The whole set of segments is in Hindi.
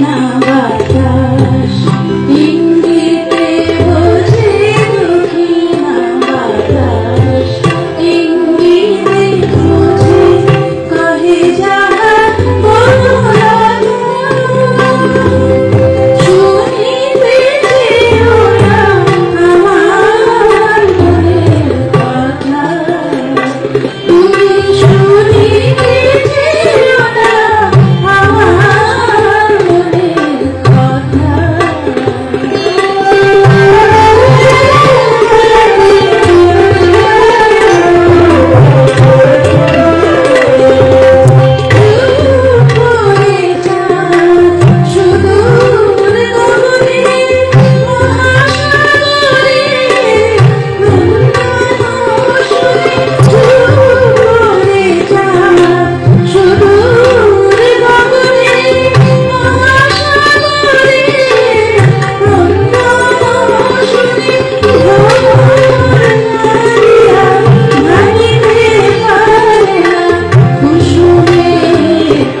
now.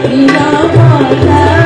Ila Mala